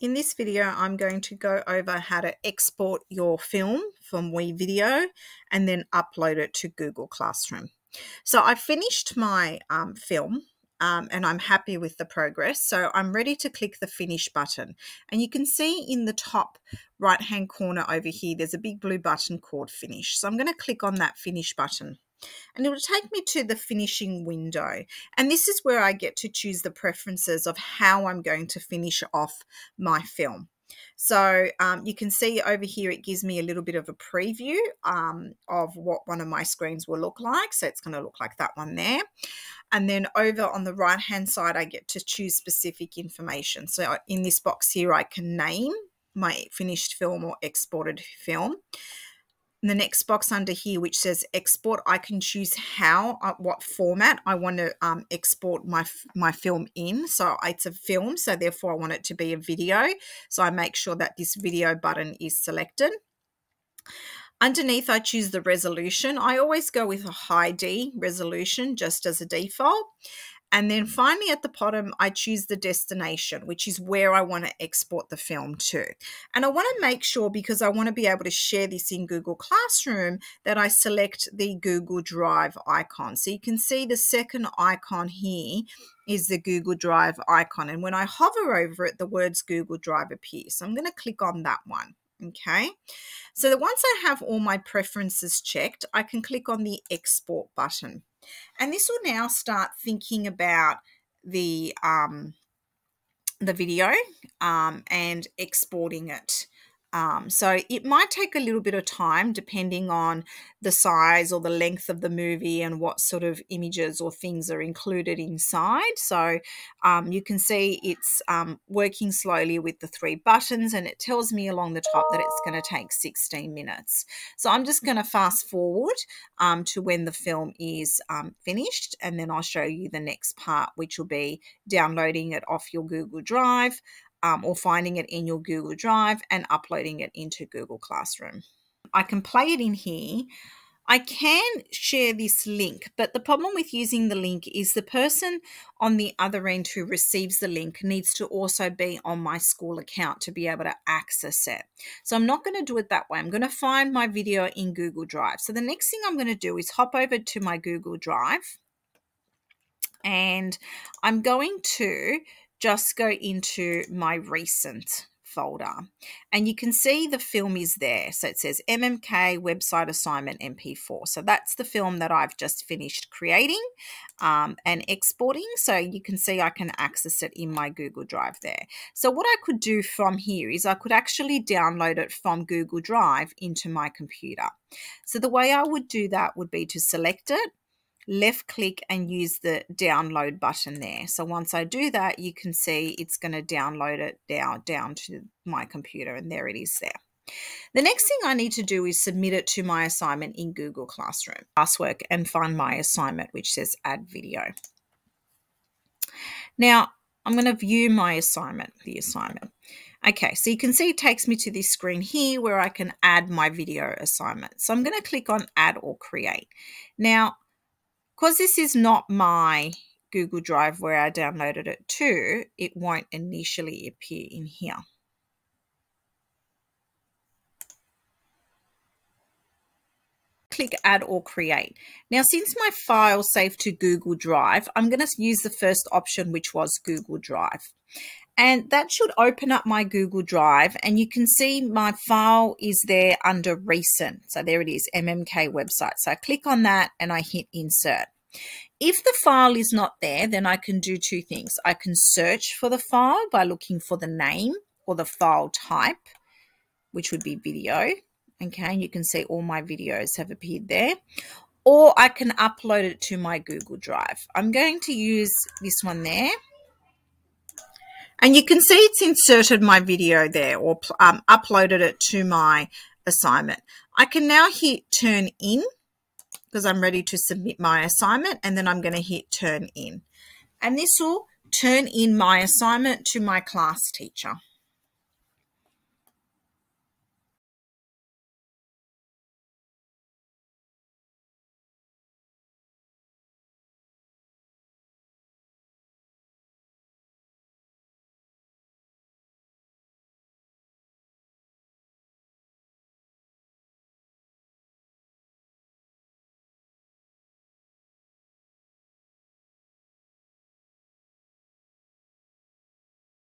In this video, I'm going to go over how to export your film from WeVideo and then upload it to Google Classroom. So I finished my um, film um, and I'm happy with the progress. So I'm ready to click the finish button. And you can see in the top right hand corner over here, there's a big blue button called finish. So I'm going to click on that finish button and it will take me to the finishing window. And this is where I get to choose the preferences of how I'm going to finish off my film. So um, you can see over here, it gives me a little bit of a preview um, of what one of my screens will look like. So it's going to look like that one there. And then over on the right hand side, I get to choose specific information. So in this box here, I can name my finished film or exported film the next box under here which says export i can choose how uh, what format i want to um, export my my film in so it's a film so therefore i want it to be a video so i make sure that this video button is selected Underneath, I choose the resolution. I always go with a high D resolution just as a default. And then finally at the bottom, I choose the destination, which is where I want to export the film to. And I want to make sure, because I want to be able to share this in Google Classroom, that I select the Google Drive icon. So you can see the second icon here is the Google Drive icon. And when I hover over it, the words Google Drive appear. So I'm going to click on that one. Okay, so that once I have all my preferences checked, I can click on the export button. And this will now start thinking about the um, the video um, and exporting it. Um, so it might take a little bit of time depending on the size or the length of the movie and what sort of images or things are included inside. So um, you can see it's um, working slowly with the three buttons and it tells me along the top that it's going to take 16 minutes. So I'm just going to fast forward um, to when the film is um, finished and then I'll show you the next part, which will be downloading it off your Google Drive um, or finding it in your Google Drive and uploading it into Google Classroom. I can play it in here. I can share this link, but the problem with using the link is the person on the other end who receives the link needs to also be on my school account to be able to access it. So I'm not going to do it that way. I'm going to find my video in Google Drive. So the next thing I'm going to do is hop over to my Google Drive and I'm going to just go into my recent folder and you can see the film is there. So it says MMK website assignment MP4. So that's the film that I've just finished creating um, and exporting. So you can see I can access it in my Google Drive there. So what I could do from here is I could actually download it from Google Drive into my computer. So the way I would do that would be to select it left click and use the download button there. So once I do that, you can see it's going to download it down, down to my computer and there it is there. The next thing I need to do is submit it to my assignment in Google Classroom. Classwork and find my assignment which says add video. Now I'm going to view my assignment, the assignment. Okay, so you can see it takes me to this screen here where I can add my video assignment. So I'm going to click on add or create. Now because this is not my Google Drive where I downloaded it to, it won't initially appear in here. Click add or create. Now, since my file saved to Google Drive, I'm going to use the first option, which was Google Drive. And that should open up my Google Drive and you can see my file is there under recent. So there it is, MMK website. So I click on that and I hit insert. If the file is not there, then I can do two things. I can search for the file by looking for the name or the file type, which would be video. Okay, you can see all my videos have appeared there. Or I can upload it to my Google Drive. I'm going to use this one there. And you can see it's inserted my video there or um, uploaded it to my assignment. I can now hit turn in because I'm ready to submit my assignment and then I'm going to hit turn in. And this will turn in my assignment to my class teacher.